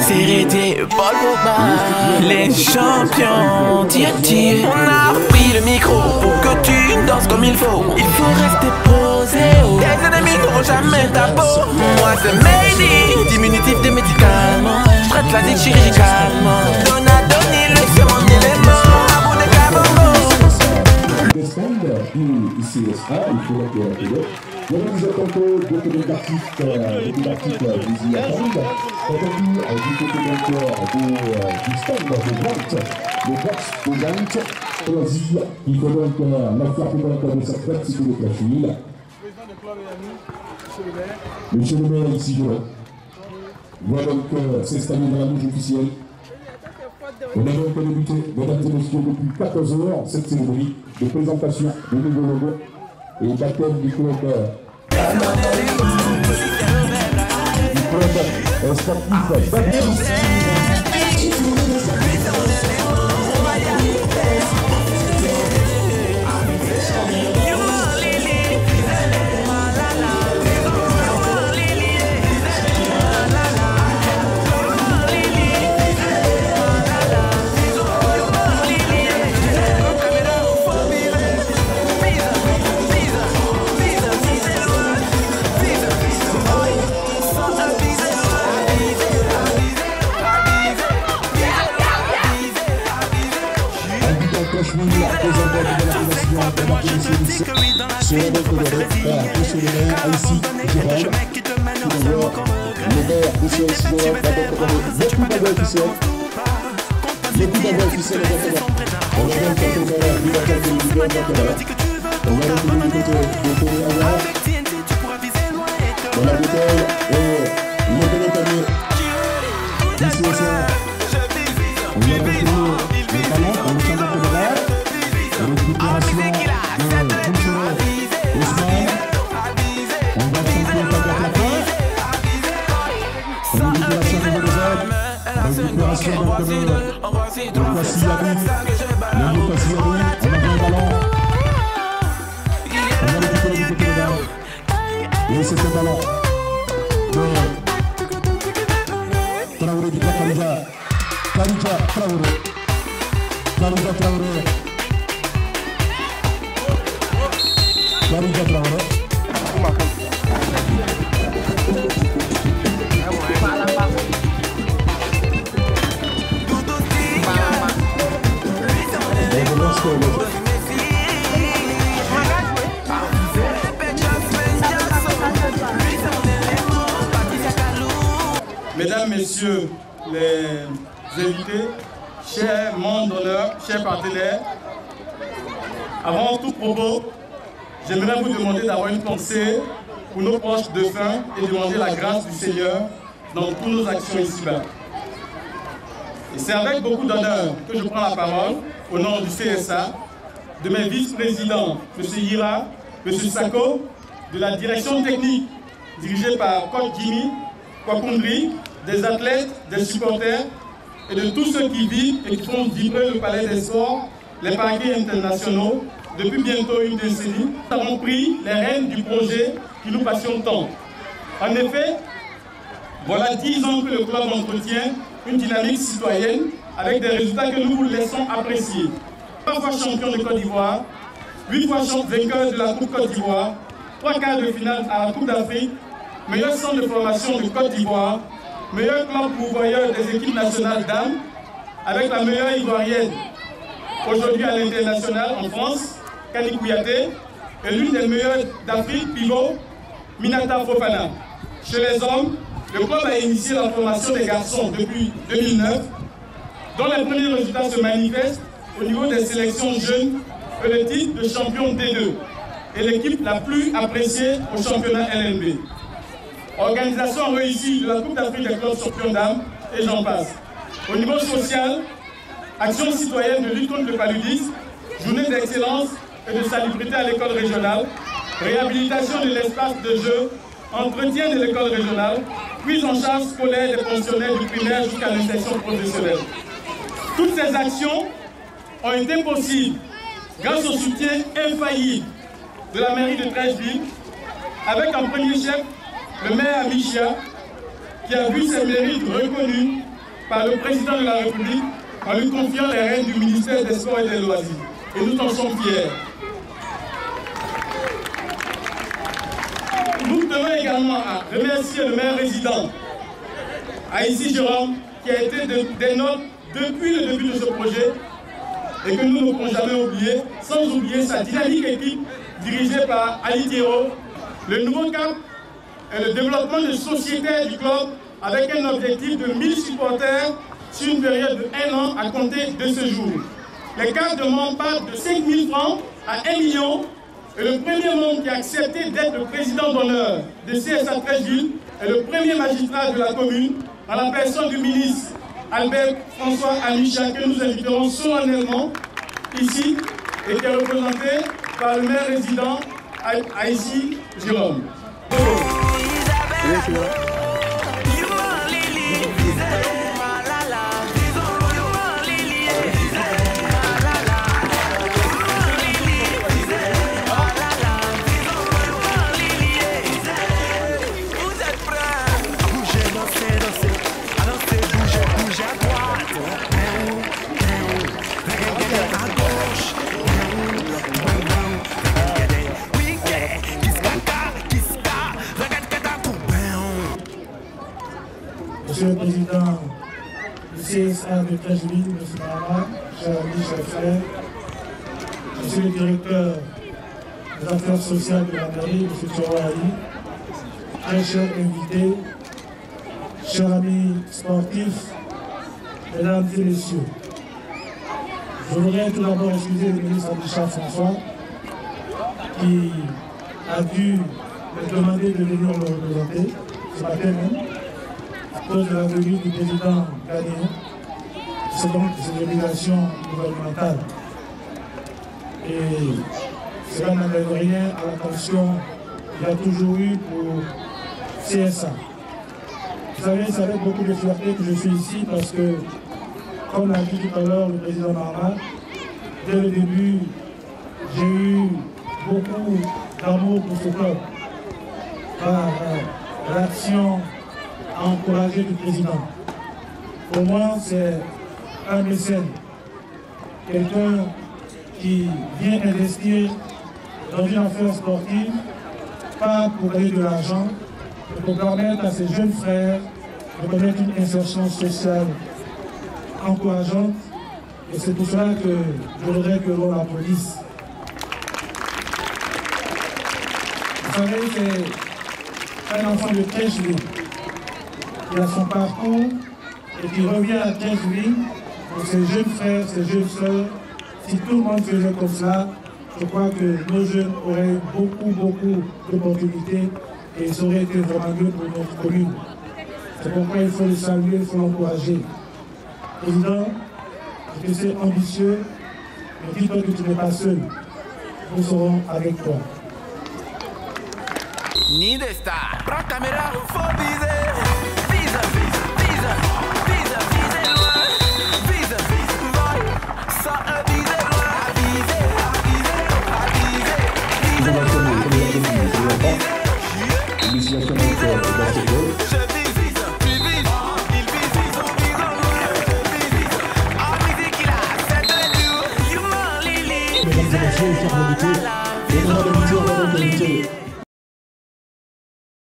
Serré, Paul Pogba, les champions, tia On a pris le micro pour que tu danses comme il faut. Il faut rester posé. Tes ennemis n'auront jamais ta peau. Moi c'est Mehdi, diminutif de médicalement. Je traite la chirurgicalement. Du CSA, il faut la dire. Voilà, nous attendons beaucoup d'artistes, beaucoup d'artistes vous y attendent. Entendu, du côté donc du stand de vente, le box de vente, choisi, il faut donc la faire pour de le cachemire. Monsieur le maire ici, voit donc s'installer dans la bouche officielle. On a donc débuté, mesdames et messieurs, depuis 14 heures, cette cérémonie de présentation du nouveau logo et baptême du club du club. Sur le coloré, voilà, monsieur le maire, ici, Jérôme, qui nous voit, le maire de ce Jérôme, va donc donner beaucoup d'envois officiels. Beaucoup d'envois officiels, on va. Donc tenter de faire une attaque de l'hiver, on va donner du côté de Bodozad. Récupération donc de de Kwassiyadou. Le de Kwassiyadou, on a bien le ballon. On va récupérer du côté de ballon. Et c'est un ballon de Traoré du Kalija. Kalija Traoré. Kalija Traoré. Kalija Traoré. Messieurs les invités, chers membres d'honneur, chers partenaires, avant tout propos, j'aimerais vous demander d'avoir une pensée pour nos proches de faim et demander la grâce du Seigneur dans toutes nos actions ici-bas. Et c'est avec beaucoup d'honneur que je prends la parole au nom du CSA, de mes vice-présidents, M. Ira, M. Sako, de la direction technique dirigée par Coach Jimmy, Kwakundri, des athlètes, des supporters et de tous ceux qui vivent et qui font vibrer le palais des sports, les paris internationaux, depuis bientôt une décennie. Nous avons pris les rênes du projet qui nous passionne tant. En effet, voilà dix ans que le club entretient une dynamique citoyenne avec des résultats que nous vous laissons apprécier. Trois fois champion de Côte d'Ivoire, huit fois vainqueur de la Coupe Côte d'Ivoire, trois quarts de finale à la Coupe d'Afrique, meilleur centre de formation de Côte d'Ivoire, meilleur club pourvoyeur des équipes nationales dames, avec la meilleure ivoirienne aujourd'hui à l'international en France, Kani Kouyaté, et l'une des meilleures d'Afrique, pivot, Minata Fofana. Chez les hommes, le club a initié la formation des garçons depuis 2009, dont les premiers résultats se manifestent au niveau des sélections jeunes et le titre de champion D2 et l'équipe la plus appréciée au championnat LNB. Organisation réussie de la Coupe d'Afrique des clubs champions d'âme et j'en passe. Au niveau social, action citoyenne de lutte contre le paludisme, journée d'excellence et de salubrité à l'école régionale, réhabilitation de l'espace de jeu, entretien de l'école régionale, prise en charge scolaire des pensionnaires du primaire jusqu'à l'insertion professionnelle. Toutes ces actions ont été possibles grâce au soutien infaillible de la mairie de Trècheville, avec en premier chef le maire Amichia, qui a vu ses mérites reconnus par le président de la République en lui confiant les rênes du ministère des Sports et des Loisirs. Et nous en sommes fiers. Nous tenons également remercier le maire résident, Aïssi Jérôme, qui a été des notes depuis le début de ce projet et que nous ne pouvons jamais oublier, sans oublier sa dynamique équipe dirigée par Ali Thiro. Le nouveau cap est le développement de société du club avec un objectif de 1000 supporters sur une période de 1 an à compter de ce jour. Les cartes de membres partent de 5 000 francs à 1 million et le premier membre qui a accepté d'être le président d'honneur de CSA 13 est le premier magistrat de la commune en la personne du ministre Albert François Amicha que nous inviterons solennellement ici et qui est représenté par le maire résident Aïssi Jérôme. 为什么 Monsieur le Président du CSA de Trècheville, M. Mahama, cher ami, cher frère, Monsieur le Directeur des Affaires sociales de la mairie, M. Tchouaï, très chers invités, chers amis sportifs, Mesdames et Messieurs, je voudrais tout d'abord excuser le ministre Richard François qui a dû me demander de venir me représenter ce matin même à cause de la venue du président ghanéen. C'est donc une obligation gouvernementale. Et cela n'enlève rien à l'attention qu'il a toujours eu pour CSA. Vous savez, c'est avec beaucoup de fierté que je suis ici parce que, comme l'a dit tout à l'heure le président Marma, dès le début, j'ai eu beaucoup d'amour pour ce club par l'action encouragée du président. Pour moi, c'est un mécène, quelqu'un qui vient investir dans une affaire sportive, pas pour gagner de l'argent, mais pour permettre à ses jeunes frères de connaître une insertion sociale encourageante. Et c'est pour cela que je voudrais que l'on applaudisse. Vous savez, c'est un enfant de Trècheville qui a son parcours et qui revient à Trècheville pour ses jeunes frères, ses jeunes soeurs. Si tout le monde faisait comme ça, je crois que nos jeunes auraient beaucoup, beaucoup d'opportunités et ça aurait été vraiment mieux pour notre commune. C'est pourquoi il faut le saluer, il faut l'encourager. Président, je sais ambitieux, mais dis-toi que tu n'es pas seul. Nous serons avec toi. Ni de 啦啦